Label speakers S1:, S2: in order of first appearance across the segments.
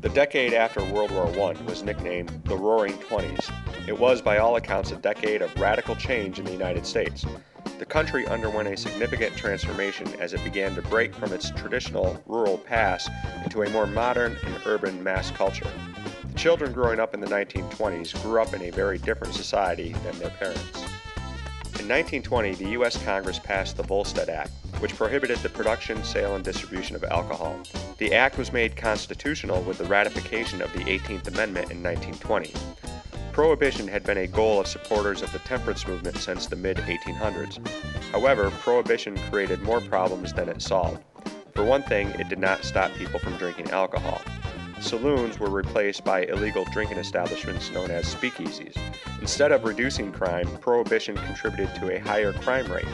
S1: The decade after World War I was nicknamed the Roaring Twenties. It was, by all accounts, a decade of radical change in the United States. The country underwent a significant transformation as it began to break from its traditional rural past into a more modern and urban mass culture. The children growing up in the 1920s grew up in a very different society than their parents. In 1920, the U.S. Congress passed the Volstead Act, which prohibited the production, sale, and distribution of alcohol. The act was made constitutional with the ratification of the 18th Amendment in 1920. Prohibition had been a goal of supporters of the temperance movement since the mid 1800s. However, prohibition created more problems than it solved. For one thing, it did not stop people from drinking alcohol. Saloons were replaced by illegal drinking establishments known as speakeasies. Instead of reducing crime, prohibition contributed to a higher crime rate.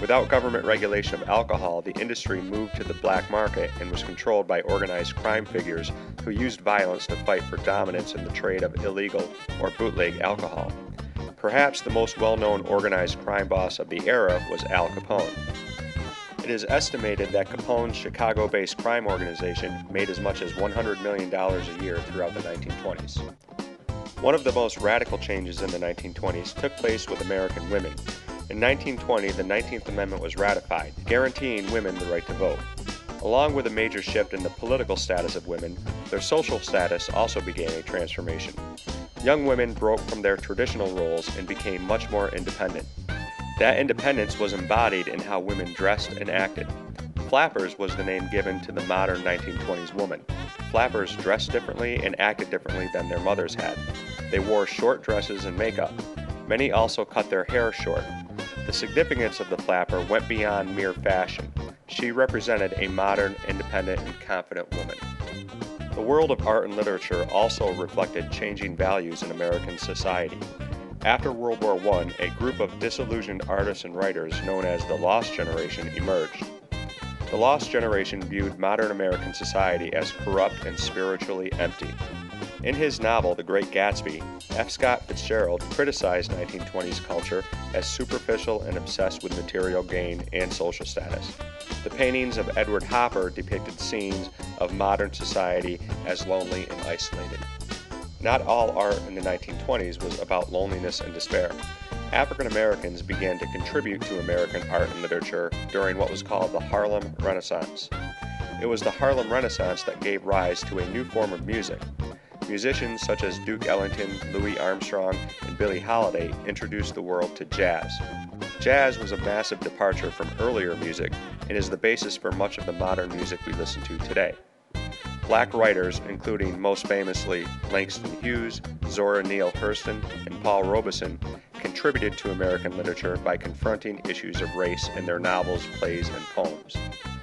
S1: Without government regulation of alcohol, the industry moved to the black market and was controlled by organized crime figures who used violence to fight for dominance in the trade of illegal or bootleg alcohol. Perhaps the most well known organized crime boss of the era was Al Capone. It is estimated that Capone's Chicago based crime organization made as much as $100 million a year throughout the 1920s. One of the most radical changes in the 1920s took place with American women. In 1920, the 19th Amendment was ratified, guaranteeing women the right to vote. Along with a major shift in the political status of women, their social status also began a transformation. Young women broke from their traditional roles and became much more independent. That independence was embodied in how women dressed and acted. Flappers was the name given to the modern 1920s woman. Flappers dressed differently and acted differently than their mothers had. They wore short dresses and makeup. Many also cut their hair short. The significance of the flapper went beyond mere fashion. She represented a modern, independent, and confident woman. The world of art and literature also reflected changing values in American society. After World War I, a group of disillusioned artists and writers known as the Lost Generation emerged. The Lost Generation viewed modern American society as corrupt and spiritually empty. In his novel, The Great Gatsby, F. Scott Fitzgerald criticized 1920s culture as superficial and obsessed with material gain and social status. The paintings of Edward Hopper depicted scenes of modern society as lonely and isolated. Not all art in the 1920s was about loneliness and despair. African Americans began to contribute to American art and literature during what was called the Harlem Renaissance. It was the Harlem Renaissance that gave rise to a new form of music. Musicians such as Duke Ellington, Louis Armstrong, and Billie Holiday introduced the world to jazz. Jazz was a massive departure from earlier music and is the basis for much of the modern music we listen to today. Black writers, including most famously Langston Hughes, Zora Neale Hurston, and Paul Robeson, contributed to American literature by confronting issues of race in their novels, plays, and poems.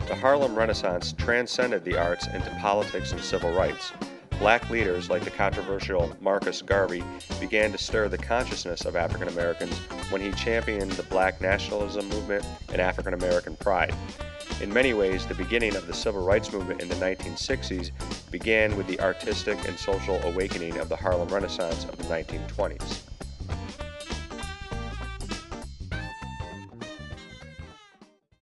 S1: The Harlem Renaissance transcended the arts into politics and civil rights. Black leaders like the controversial Marcus Garvey began to stir the consciousness of African Americans when he championed the black nationalism movement and African American pride. In many ways, the beginning of the civil rights movement in the 1960s began with the artistic and social awakening of the Harlem Renaissance of the 1920s.